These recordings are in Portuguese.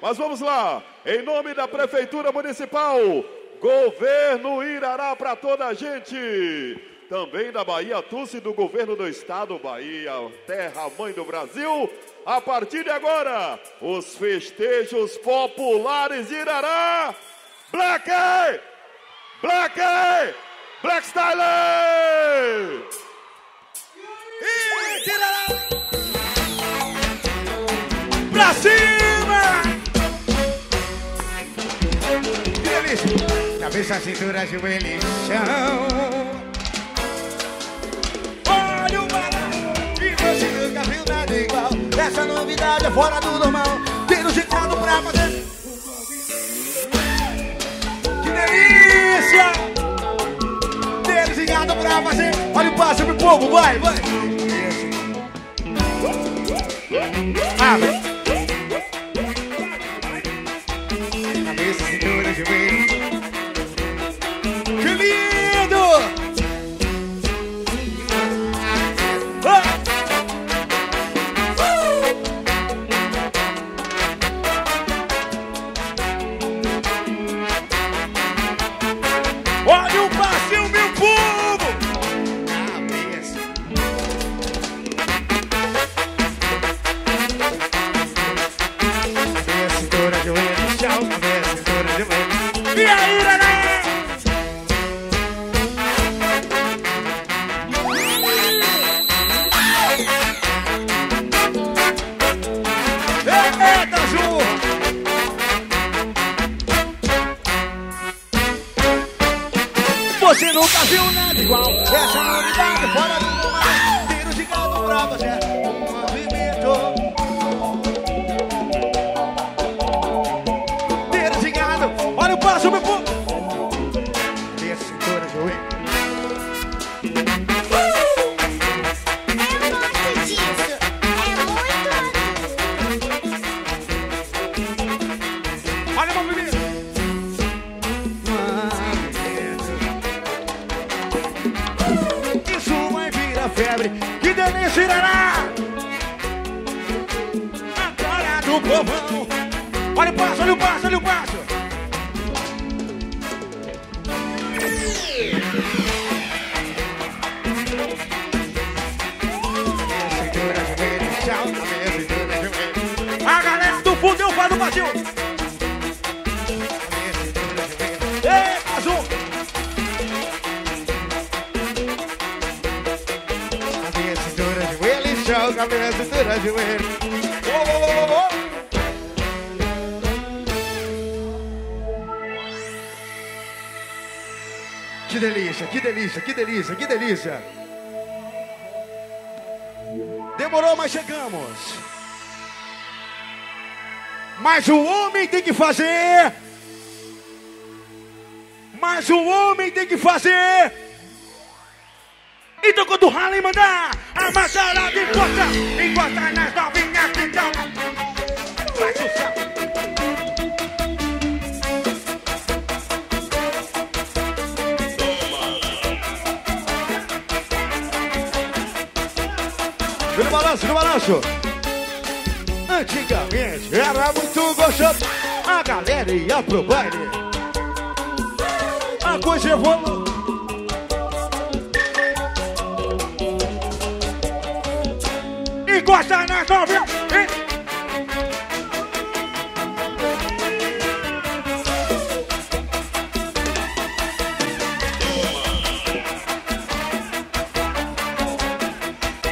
Mas vamos lá, em nome da Prefeitura Municipal, Governo Irará para toda a gente. Também da Bahia Tusse do Governo do Estado, Bahia, terra mãe do Brasil. A partir de agora, os festejos populares Irará. Black! Black! Black Style! E tirará! Cabeça, cintura, joelho e chão. Olha o barato e você nunca viu nada igual. Essa novidade é fora do normal. Tem no ditado pra fazer. Que delícia! Desenhado pra fazer. Olha o passo pro povo, vai, vai. Abre. Oh, oh, oh, oh. Que delícia, que delícia, que delícia, que delícia. Demorou, mas chegamos. Mas o homem tem que fazer mas o homem tem que fazer. Então quando o Harley mandar, a maçarada encosta, encosta nas novinhas que então. Faz o céu. No balanço, no balanço. Antigamente era muito gostoso. A galera ia pro baile a coisa evoluiu. Encosta na novinha.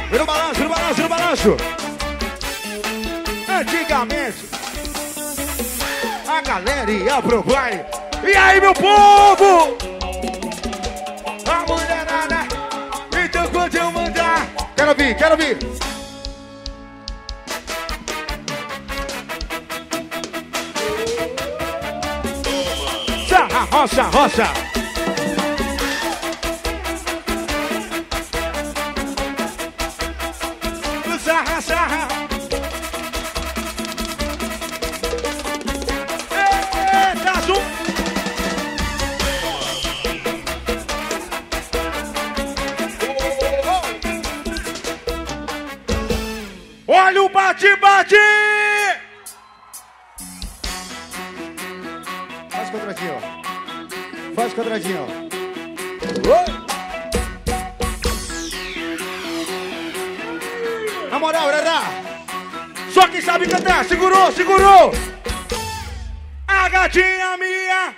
Vira o balanço, vira o balanço, vira o balanço. Antigamente, a galera ia pro baile. E aí, meu povo? A mulherada, então quando eu mandar. Quero ouvir, quero ouvir. Roça, roça. Sarra, sarra. Eita, azul. Olha o bate-bate! Quadradinho, ó. Na moral, Rará. Só quem sabe cantar. Segurou, segurou. A gatinha minha.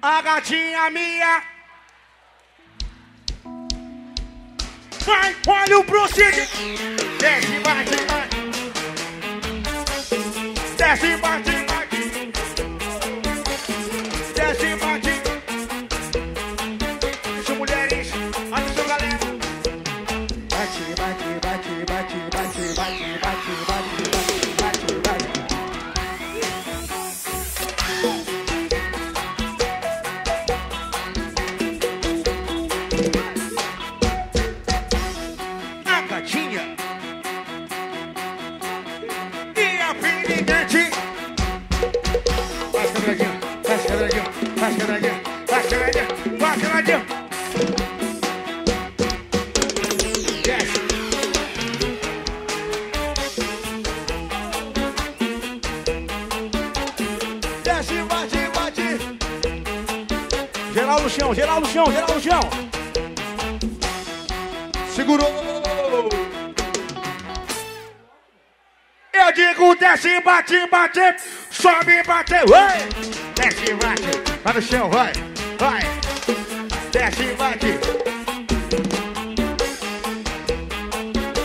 A gatinha minha. Vai, olha o procedimento. Desce, bate, bate. Desce, bate, Geral no chão, geral no chão, geral no chão. Segurou. Eu digo desce, bate, bate, sobe, bate, vai. Desce, bate, vai no chão, vai, vai. Desce, bate.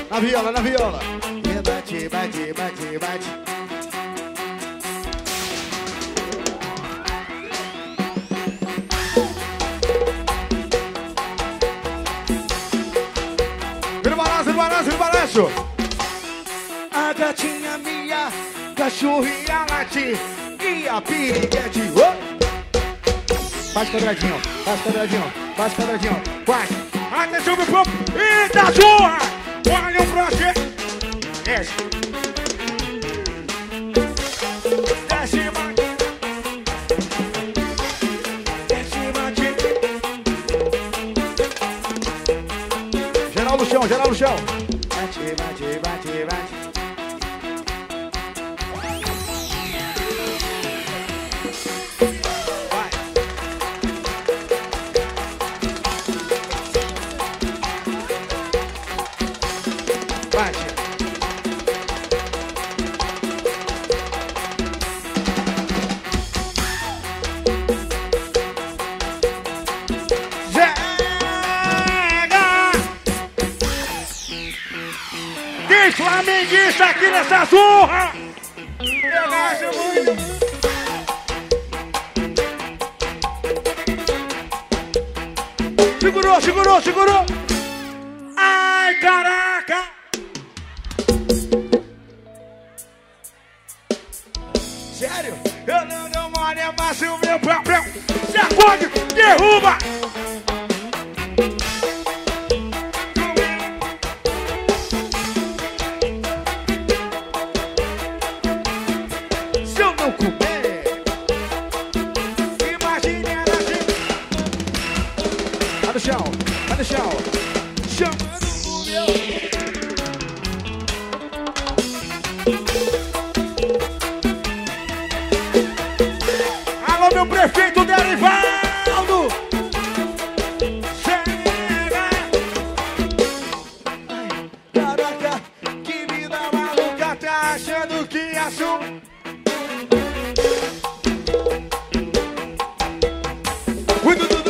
Na viola, na viola. Bate, bate, bate, bate. Vira o balanço, vira o balanço, vira o balanço. A gatinha minha, cachorrinha late e a piriguete. Oh! Faz quadradinho, faz quadradinho, faz quadradinho, faz. Atenção, meu povo, e da sua! Olha o projeto. Desce. No chão, geral no chão. Bate, bate, bate, bate. Flamenguista aqui nessa surra! Eu muito! Segurou, segurou, segurou! Ai, caraca! Sério? Eu não dou mole, eu o meu papel! Sacode, derruba! meu cu. with the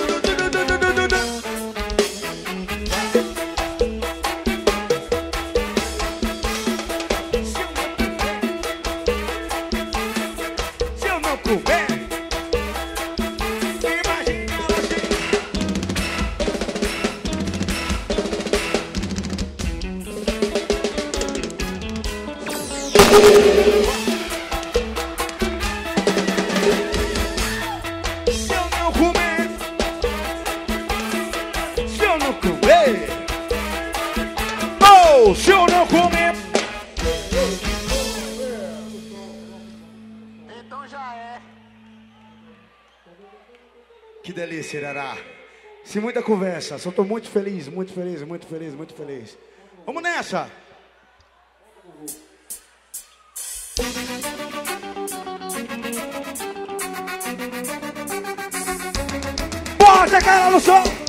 eu não comer, ou se eu não comer. Então já é. Que delícia, Irará. Sem muita conversa, só tô muito feliz, muito feliz, muito feliz, muito feliz. Vamos nessa! Bota a cara no chão!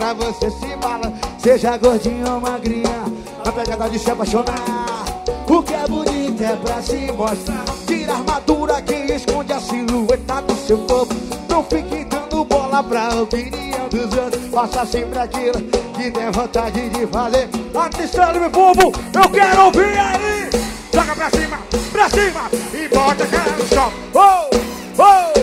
Pra você se bala. Seja gordinha ou magrinha, na pegada de se apaixonar. O que é bonito é pra se mostrar. Tira a armadura que esconde a silhueta do seu corpo. Não fique dando bola pra opinião dos outros. Faça sempre aquilo que tem vontade de fazer. Atenção, meu povo, eu quero ouvir aí. Joga pra cima, pra cima e bota a cara no chão. Oh, oh.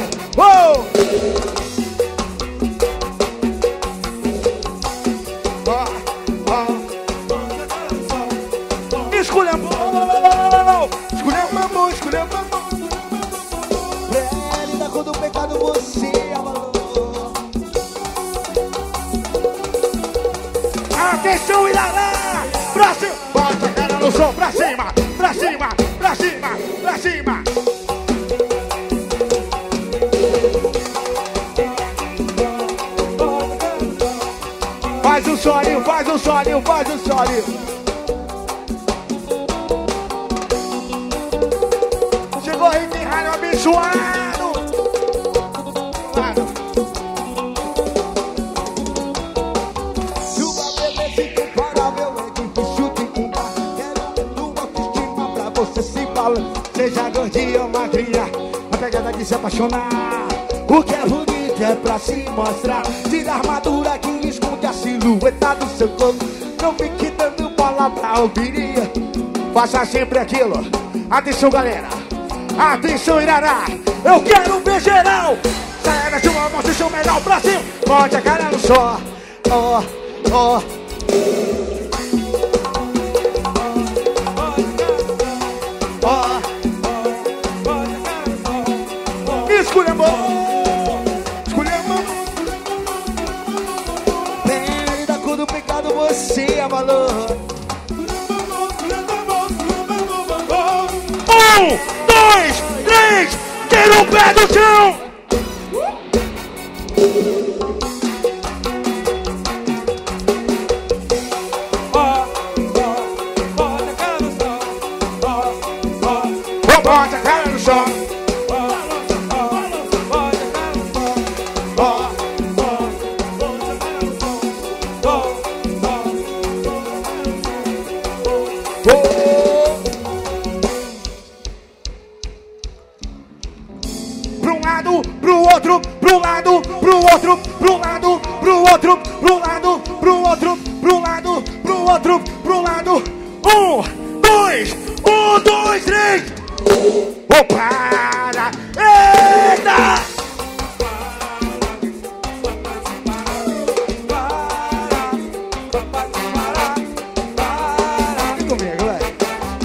Esculhambou, esculhambou. Pele da cor do pecado você abalou. Atenção, Ilará! Pra cima! Bota a cara no chão, pra cima! Pra cima! Pra cima! Pra cima! Faz um solinho, faz um solinho, faz um solinho. A pegada de se apaixonar. O que é bonito é pra se mostrar. Tira a armadura que esconde a silhueta do seu corpo. Não fique dando bola pra opinião. Faça sempre aquilo. Atenção, galera. Atenção, Irará. Eu quero ver geral. Saia da chuva, mostre seu melhor cima. Bote a cara no sol. Ó, ó. Ó. Esculhambou. Esculhambou. Pele da cor do pecado, você abalou. Um, dois, três, tira o pé do chão!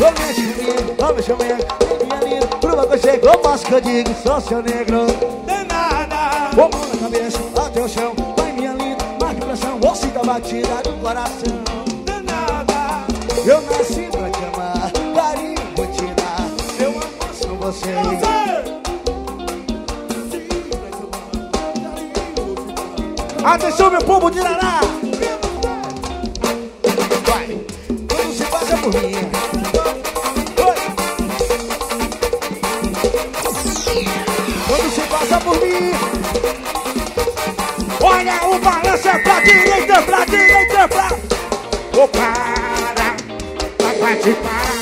Ô, mexe comigo, ô, comigo. Minha linda, prova que eu chego, eu faço que eu digo, sou seu negro. Tem nada. Ô, mão na cabeça, até o chão. Vai, minha linda, marque pressão, ou sinta a batida do coração. Tem nada. Eu nasci pra te amar, carinho vou te dar. Eu amo só você. Atenção, meu povo de Irará! É pra direita, pra direita, pra. Ô, para! Vai te. Para!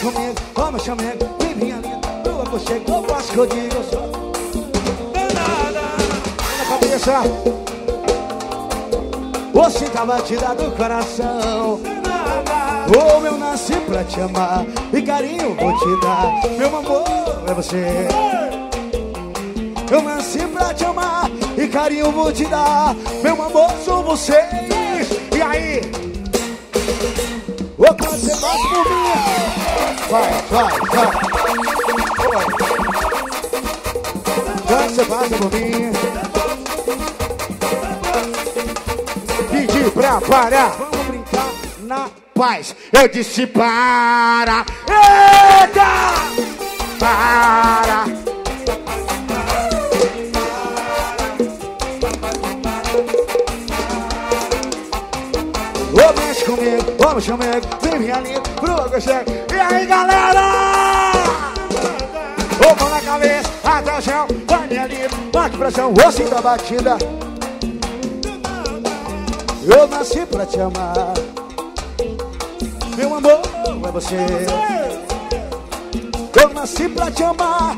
Comigo, vamos chamego, vem minha linda, tua você, eu faço o que eu digo, eu sou Tem nada. na cabeça. Você tá batida do coração. Oh, eu nasci pra te amar e carinho vou te dar. Meu amor é você. Eu nasci pra te amar e carinho vou te dar. Meu amor sou vocês. E aí? Ô, quando você bate por mim. Vai, vai, vai. Vai. você passa por mim. Pedi pra parar. Na paz. Eu disse para. Eita! Para. Ô, mexe comigo, vamos comigo, vem minha linda, pro gostei. E aí, galera? Ô, mão na cabeça, até o chão, vai minha linda, bate pressão, ô, sinta a batida. Eu nasci pra te amar. Meu amor, é você. Eu nasci pra te amar.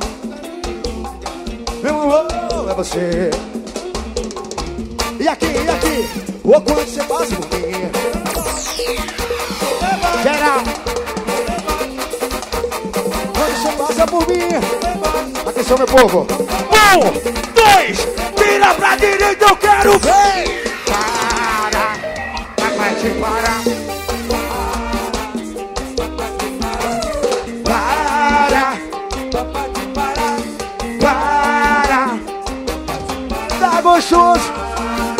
Meu amor, é você. E aqui, e aqui? O quanto você faz por mim? Geral! Quando você passa por mim? Atenção, meu povo! Um, dois, vira pra direita, eu quero ver! Para! Vai te parar! Gostoso!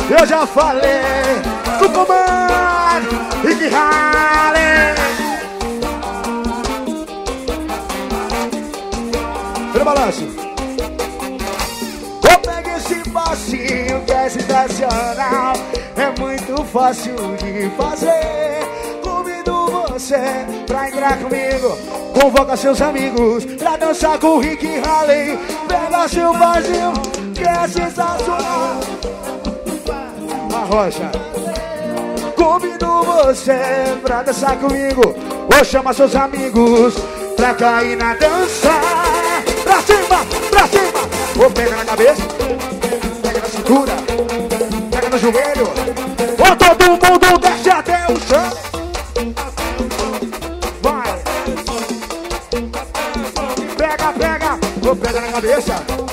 Eu já falei do comando e que rale. Vira balanço. Eu pego esse passinho que é sensacional. É muito fácil de fazer. Convido você pra entrar comigo. Convoca seus amigos pra dançar com o Rick Halley. Pega seu barzinho é sensacional. Rocha. Convido você pra dançar comigo. Ou chama seus amigos pra cair na dança. Pra cima, pra cima. Ou pega na cabeça, pega na cintura, pega no joelho. Ou todo mundo desce até o chão. Vai. Pega, pega. Ou pega na cabeça.